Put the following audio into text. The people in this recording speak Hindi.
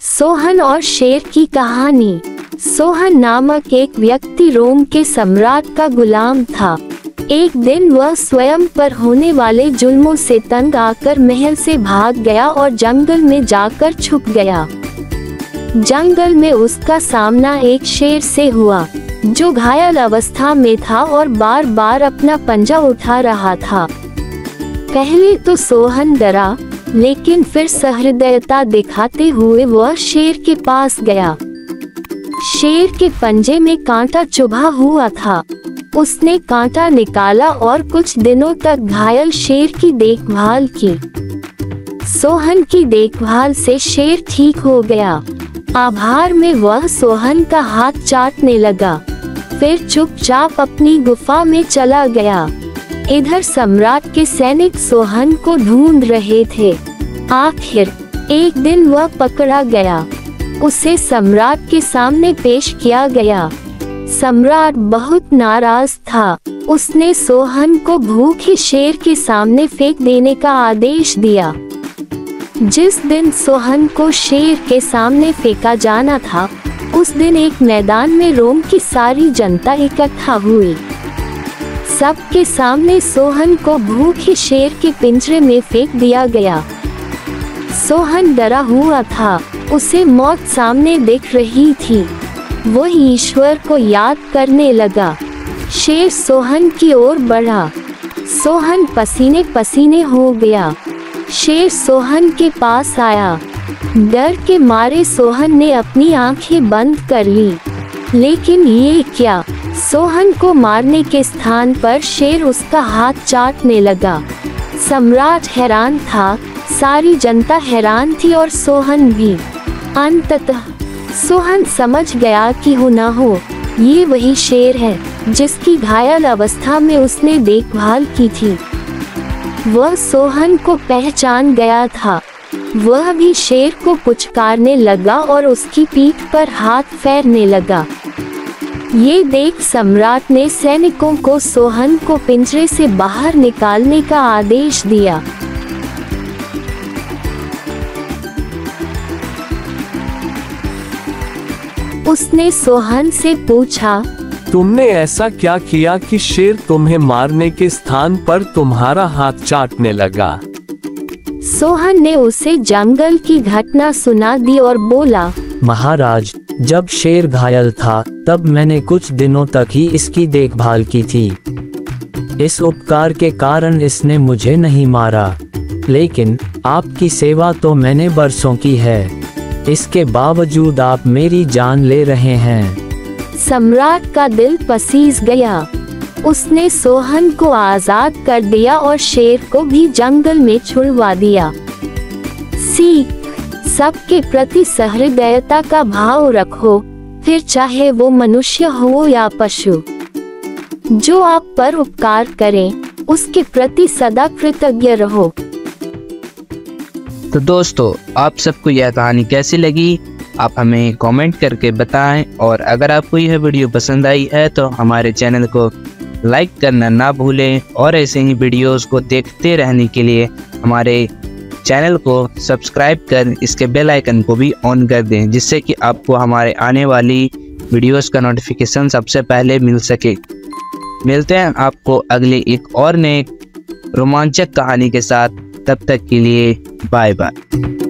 सोहन और शेर की कहानी। सोहन नामक एक व्यक्ति रोम के सम्राट का गुलाम था। एक दिन वह स्वयं पर होने वाले जुल्मों से तंग आकर महल से भाग गया और जंगल में जाकर छुप गया। जंगल में उसका सामना एक शेर से हुआ, जो घायल अवस्था में था और बार बार अपना पंजा उठा रहा था। पहले तो सोहन डरा लेकिन फिर सहृदयता दिखाते हुए वह शेर के पास गया। शेर के पंजे में कांटा चुभा हुआ था। उसने कांटा निकाला और कुछ दिनों तक घायल शेर की देखभाल की। सोहन की देखभाल से शेर ठीक हो गया। आभार में वह सोहन का हाथ चाटने लगा। फिर चुपचाप अपनी गुफा में चला गया। इधर सम्राट के सैनिक सोहन को ढूंढ रहे थे। आखिर, एक दिन वह पकड़ा गया। उसे सम्राट के सामने पेश किया गया। सम्राट बहुत नाराज़ था। उसने सोहन को भूखे शेर के सामने फेंक देने का आदेश दिया। जिस दिन सोहन को शेर के सामने फेंका जाना था, उस दिन एक मैदान में रोम की सारी जनता इकट्ठा हुई। सबके सामने सोहन को भूखे शेर के पिंजरे में फेंक दिया गया। सोहन डरा हुआ था। उसे मौत सामने दिख रही थी। वो ईश्वर को याद करने लगा। शेर सोहन की ओर बढ़ा। सोहन पसीने पसीने हो गया। शेर सोहन के पास आया। डर के मारे सोहन ने अपनी आँखें बंद कर ली। लेकिन ये क्या? सोहन को मारने के स्थान पर शेर उसका हाथ चाटने लगा। सम्राट हैरान था, सारी जनता हैरान थी और सोहन भी। अंततः सोहन समझ गया कि हो ना हो, ये वही शेर है, जिसकी घायल अवस्था में उसने देखभाल की थी। वह सोहन को पहचान गया था। वह भी शेर को पुचकारने लगा और उसकी पीठ पर हाथ फेरने लगा। ये देख सम्राट ने सैनिकों को सोहन को पिंजरे से बाहर निकालने का आदेश दिया। उसने सोहन से पूछा तुमने ऐसा क्या किया कि शेर तुम्हें मारने के स्थान पर तुम्हारा हाथ चाटने लगा? सोहन ने उसे जंगल की घटना सुना दी और बोला महाराज जब शेर घायल था, तब मैंने कुछ दिनों तक ही इसकी देखभाल की थी। इस उपकार के कारण इसने मुझे नहीं मारा। लेकिन, आपकी सेवा तो मैंने बरसों की है। इसके बावजूद आप मेरी जान ले रहे हैं। सम्राट का दिल पसीज गया। उसने सोहन को आज़ाद कर दिया और शेर को भी जंगल में छुड़वा दिया। सीख सबके प्रति सहृदयता का भाव रखो, फिर चाहे वो मनुष्य हो या पशु। जो आप पर उपकार करें, उसके प्रति सदा कृतज्ञ रहो। तो दोस्तों, आप सबको यह कहानी कैसी लगी? आप हमें कमेंट करके बताएँ और अगर आपको यह वीडियो पसंद आई है तो हमारे चैनल को लाइक करना ना भूलें और ऐसे ही वीडियोस को देखते रहने के लिए हमारे चैनल को सब्सक्राइब कर इसके बेल आइकन को भी ऑन कर दें, जिससे कि आपको हमारे आने वाली वीडियोस का नोटिफिकेशन सबसे पहले मिल सके। मिलते हैं आपको अगले एक और नए रोमांचक कहानी के साथ। तब तक के लिए बाय बाय